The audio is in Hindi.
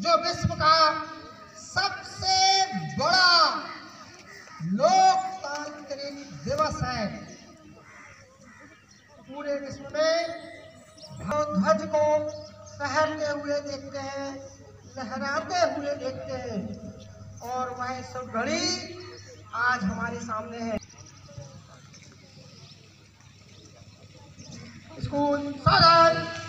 जो विश्व का सबसे बड़ा लोकतांत्रिक दिवस है। पूरे विश्व में ध्वज को पहनते हुए देखते हैं, लहराते हुए देखते हैं, और वह सब घड़ी आज हमारे सामने है। स्कूल, साधन